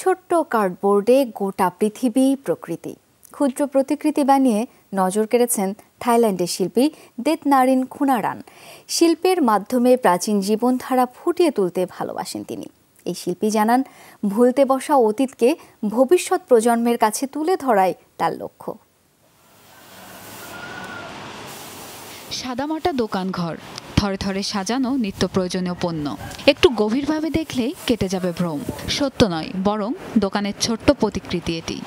ছোট্ট কার্ডবোর্ডে গোটা পৃথিবী প্রকৃতি। ক্ষুদ্র প্রতিকৃতি বানিয়ে নজর কেড়েছেন থাইল্যান্ডের শিল্পী দেত নারিন খুনারান। শিল্পের মাধ্যমে প্রাচীন জীবনধারা ফুটিয়ে তুলতে ভালোবাসেন তিনি। এই শিল্পী জানান, ভুলতে বসা অতীতকে ভবিষ্যৎ প্রজন্মের কাছে তুলে ধরাই তার লক্ষ্য। সাদামাটা দোকান ঘর থরে থরে সাজানো নিত্য প্রয়োজনীয় পণ্য। একটু গভীরভাবে দেখলেই কেটে যাবে ভ্রম। সত্য নয়, বরং দোকানের ছোট্ট প্রতিকৃতি এটি।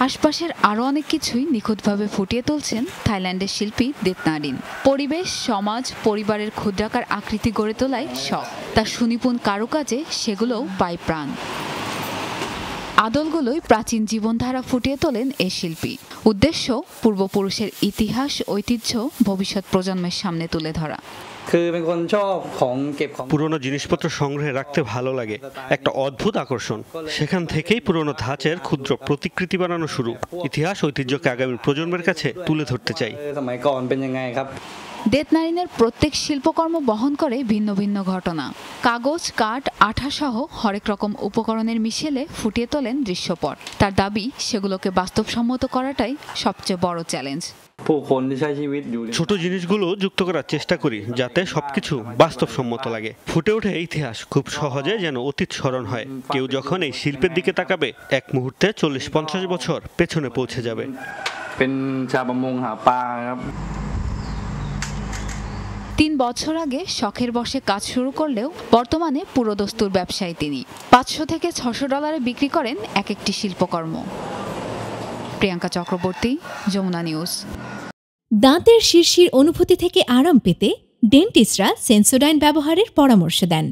আশপাশের আরও অনেক কিছুই নিখুঁতভাবে ফুটিয়ে তুলছেন থাইল্যান্ডের শিল্পী দেতনারিন পরিবেশ, সমাজ, পরিবারের ক্ষুদ্রাকার আকৃতি গড়ে তোলায় শখ। তার সুনিপুণ কারুকাজে সেগুলোও পায় প্রাণ। আদলগুলোই প্রাচীন জীবনধারা ফুটিয়ে তোলেন এ শিল্পী। উদ্দেশ্য, পূর্বপুরুষের ইতিহাস, ঐতিহ্য, ভবিষ্যৎ প্রজন্মের সামনে তুলে ধরা। পুরনো জিনিসপত্র সংগ্রহে রাখতে ভালো লাগে। একটা অদ্ভুত আকর্ষণ। সেখান থেকেই পুরনো ধাঁচের ক্ষুদ্র প্রতিকৃতি বানানো শুরু। ইতিহাস ঐতিহ্যকে আগামী প্রজন্মের কাছে তুলে ধরতে চাই। দেতনারিনের প্রত্যেক শিল্পকর্ম বহন করে ভিন্ন ভিন্ন ঘটনা। কাগজ, কাঠ আঠাসহ হরেক রকম উপকরণের মিশেলে ফুটিয়ে তোলেন দৃশ্যপট। তার দাবি, সেগুলোকে বাস্তবসম্মত করাটাই সবচেয়ে বড় চ্যালেঞ্জ। ছোট জিনিসগুলো যুক্ত করার চেষ্টা করি, যাতে সবকিছু বাস্তবসম্মত লাগে। ফুটে ওঠে ইতিহাস, খুব সহজে যেন অতীত স্মরণ হয়। কেউ যখন এই শিল্পের দিকে তাকাবে, এক মুহূর্তে চল্লিশ পঞ্চাশ বছর পেছনে পৌঁছে যাবে। তিন বছর আগে শখের বসে কাজ শুরু করলেও বর্তমানে পুরোদস্তুর ব্যবসায়ী তিনি। পাঁচশো থেকে ছশো ডলারে বিক্রি করেন এক একটি শিল্পকর্ম। প্রিয়াঙ্কা চক্রবর্তী, যমুনা নিউজ। দাঁতের শিরশির অনুভূতি থেকে আরাম পেতে ডেন্টিস্টরা সেন্সোডাইন ব্যবহারের পরামর্শ দেন।